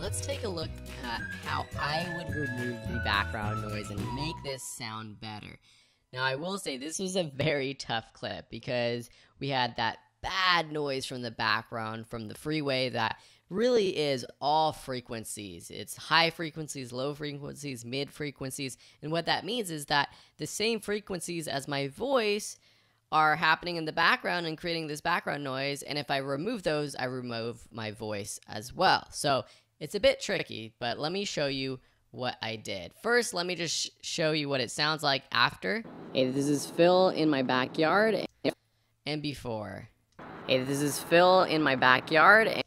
let's take a look at how I would remove the background noise and make this sound better. Now, I will say this was a very tough clip because we had that bad noise from the background from the freeway that really is all frequencies. It's high frequencies, low frequencies, mid frequencies. And what that means is that the same frequencies as my voice are happening in the background and creating this background noise. And if I remove those, I remove my voice as well. So it's a bit tricky, but let me show you what I did. First, let me just sh show you what it sounds like after. Hey, this is Phil in my backyard and before. Hey, this is Phil in my backyard.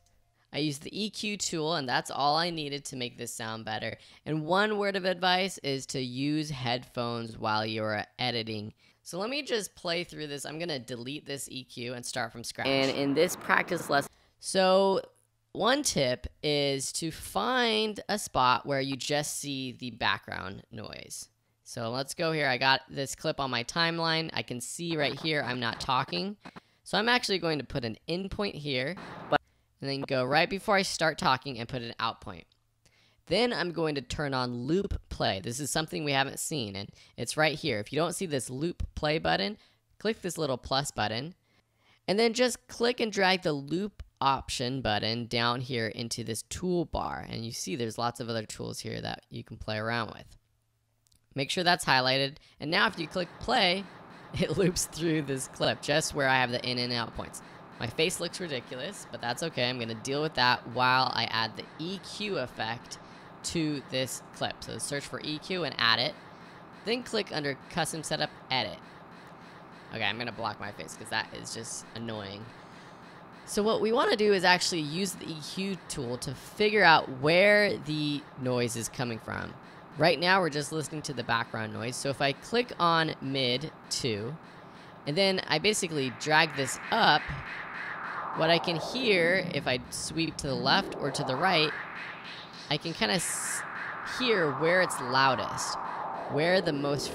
I used the EQ tool and that's all I needed to make this sound better. And one word of advice is to use headphones while you're editing. So let me just play through this. I'm gonna delete this EQ and start from scratch. And in this practice lesson, so one tip is to find a spot where you just see the background noise. So let's go here. I got this clip on my timeline. I can see right here I'm not talking. So I'm actually going to put an in point here, and then go right before I start talking and put an out point. Then I'm going to turn on loop play. This is something we haven't seen and it's right here. If you don't see this loop play button, click this little plus button and then just click and drag the loop option button down here into this toolbar. And you see there's lots of other tools here that you can play around with. Make sure that's highlighted. And now if you click play, it loops through this clip just where I have the in and out points. My face looks ridiculous, but that's okay. I'm to deal with that while I add the EQ effect to this clip. So search for EQ and add it. Then click under custom setup, edit. Okay, I'm to block my face because that is just annoying. So what we want to do is actually use the EQ tool to figure out where the noise is coming from. Right now we're just listening to the background noise. So if I click on mid 2 and then I basically drag this up, what I can hear if I sweep to the left or to the right, I can kind of hear where it's loudest, where the most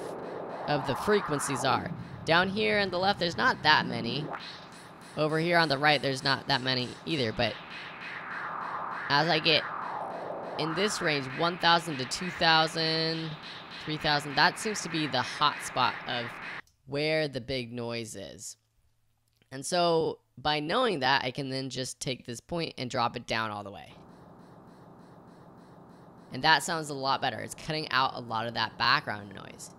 of the frequencies are. Down here on the left, there's not that many. Over here on the right, there's not that many either, but as I get in this range, 1,000 to 2,000, 3,000, that seems to be the hot spot of where the big noise is. And so by knowing that, I can then just take this point and drop it down all the way. And that sounds a lot better. It's cutting out a lot of that background noise.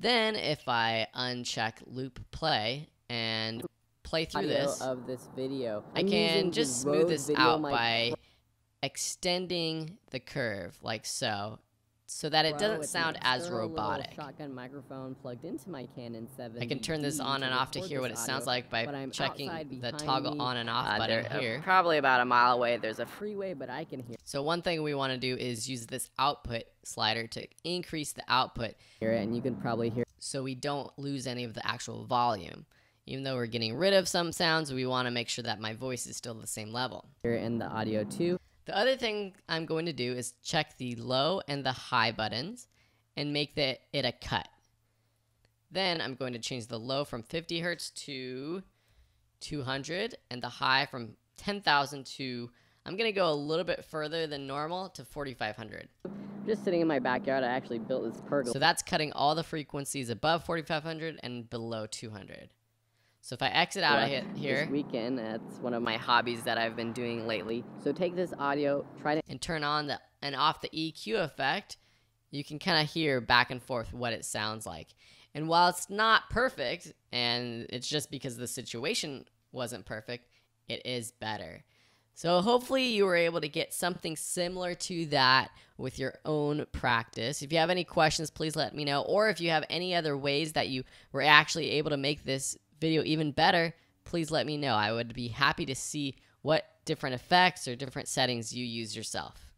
Then if I uncheck loop play and play through this of this video. I can just smooth this out by extending the curve like so so that it doesn't sound as robotic. Shotgun microphone plugged into my Canon 7. I can turn this on and off to hear what it sounds like by checking the toggle me. on and off uh, button here. Uh, probably about a mile away, there's a freeway, but I can hear. So one thing we want to do is use this output slider to increase the output. Hear it, and you can probably hear. So we don't lose any of the actual volume. Even though we're getting rid of some sounds, we want to make sure that my voice is still the same level. Here in the audio too. The other thing I'm going to do is check the low and the high buttons and make the, it a cut. Then I'm going to change the low from 50 hertz to 200 and the high from 10,000 to, I'm going to go a little bit further than normal to 4,500. Just sitting in my backyard, I actually built this pergola. So that's cutting all the frequencies above 4,500 and below 200. So if I exit out of here, this weekend, that's one of my hobbies that I've been doing lately. So take this audio, try to and turn on the and off the EQ effect, you can kind of hear back and forth what it sounds like. And while it's not perfect, and it's just because the situation wasn't perfect, it is better. So hopefully you were able to get something similar to that with your own practice. If you have any questions, please let me know. Or if you have any other ways that you were actually able to make this video even better, please let me know. I would be happy to see what different effects or different settings you use yourself.